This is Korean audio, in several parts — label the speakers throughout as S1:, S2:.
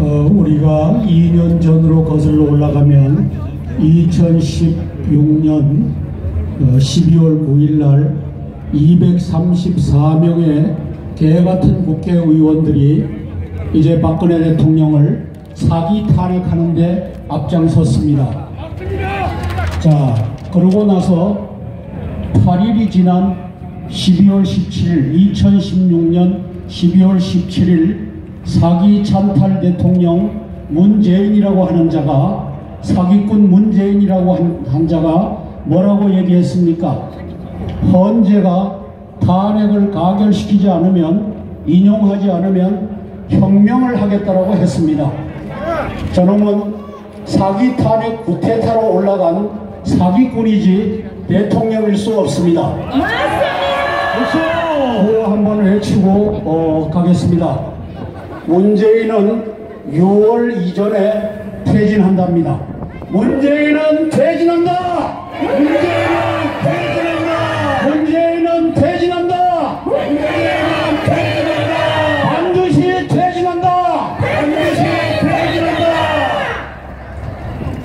S1: 어, 우리가 2년 전으로 거슬러 올라가면 2016년 어, 12월 9일 날 234명의 개같은 국회의원들이 이제 박근혜 대통령을 사기 탄핵하는 데 앞장섰습니다. 자, 그러고 나서 8일이 지난 12월 17일, 2016년 12월 17일 사기 찬탈 대통령 문재인이라고 하는 자가 사기꾼 문재인이라고 한, 한 자가 뭐라고 얘기했습니까? 헌재가 탄핵을 가결시키지 않으면 인용하지 않으면 혁명을 하겠다라고 했습니다. 저놈은 사기 탄핵 구태타로 올라간 사기꾼이지 대통령일 수 없습니다. 구호 한번 외치고 어, 가겠습니다. 문재인은 6월 이전에 퇴진한답니다. 문재인은 퇴진한다! 문재인은 퇴진한다! 문재인은 퇴진한다! 문재인은 퇴진한다! 반드시 퇴진한다! 반드시 퇴진한다!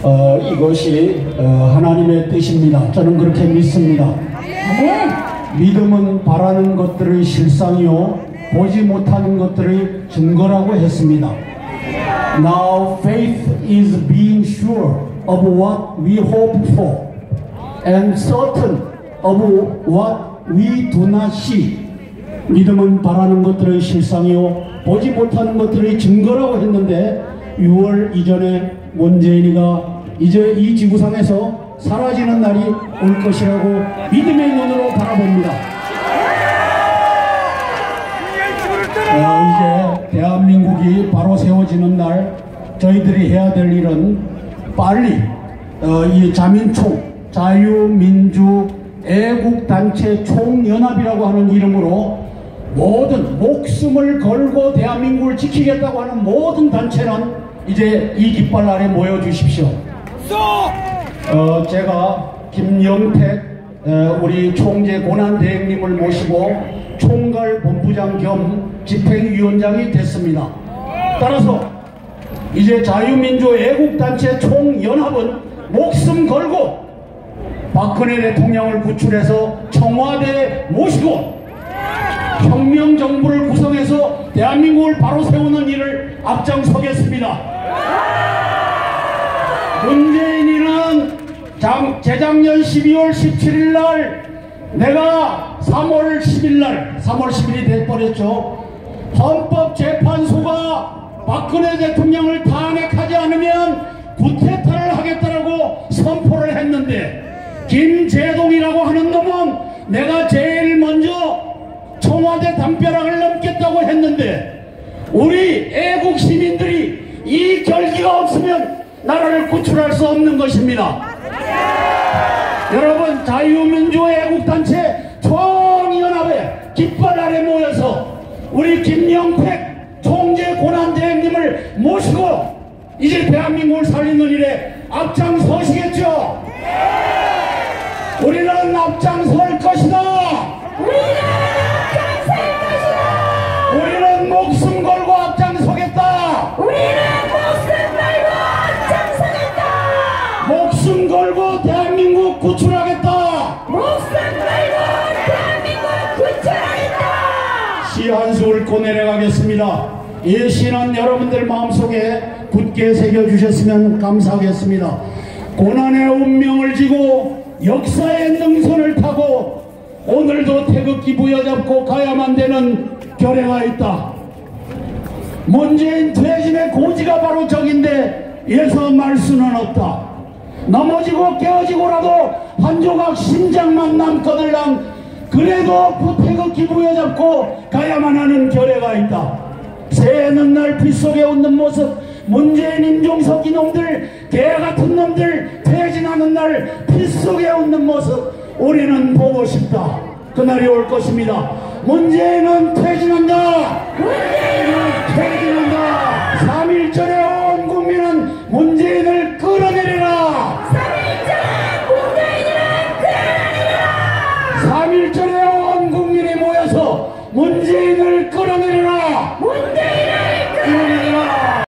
S1: 어, 이것이 어, 하나님의 뜻입니다. 저는 그렇게 믿습니다. 믿음은 바라는 것들의 실상이요 보지 못하는 것들의 증거라고 했습니다. Now faith is being sure of what we hope for and certain of what we do not see. 믿음은 바라는 것들의 실상이요 보지 못하는 것들의 증거라고 했는데 6월 이전에 문재인이가 이제 이 지구상에서 사라지는 날이 올 것이라고 믿음의 눈으로 바라봅니다. 어, 이제 대한민국이 바로 세워지는 날 저희들이 해야 될 일은 빨리 어, 이 자민총 자유민주 애국단체 총연합이라고 하는 이름으로 모든 목숨을 걸고 대한민국을 지키겠다고 하는 모든 단체는 이제 이 깃발 아래 모여 주십시오. 어, 제가 김영택 어, 우리 총재 고난대행님을 모시고 총괄 본부장 겸 집행위원장이 됐습니다. 따라서 이제 자유민주 애국단체 총연합은 목숨 걸고 박근혜 대통령을 구출해서 청와대에 모시고 혁명정부를 구성해서 대한민국을 바로 세우는 일을 앞장서겠습니다. 문재인이는 장, 재작년 12월 17일 날 내가 3월 10일 날 3월 10일이 돼버렸죠. 헌법재판소가 박근혜 대통령을 탄핵하지 않으면 구태타를 하겠다라고 선포를 했는데 김재동이라고 하는 놈은 내가 제일 먼저 청와대 담벼락을 넘겠다고 했는데 우리 애국 시민들이 이 결기가 없으면 나라를 구출할 수 없는 것입니다. 여러분 자유민주 애국단체 총연합회 깃발 아래 모여서 우리 김영택 총재 고난대행님을 모시고 이제 대한민국을 살리는 일에 앞장서시겠죠? 우리는 앞장설 것이다! 시한수 읊고 내려가겠습니다. 이 시는 여러분들 마음속에 굳게 새겨주셨으면 감사하겠습니다. 고난의 운명을 지고 역사의 능선을 타고 오늘도 태극기 부여잡고 가야만 되는 결례가 있다. 문재인 퇴진의 고지가 바로 저긴데 예서 말 수는 없다. 넘어지고 깨어지고라도 한 조각 심장만 남거들랑 그래도 부태극기 부여잡고 가야만 하는 결례가 있다. 새해는 날 빗속에 웃는 모습 문재인 임종석 이놈들 개같은 놈들 퇴진하는 날 빗속에 웃는 모습 우리는 보고 싶다. 그날이 올 것입니다. 문재인은 퇴진한다.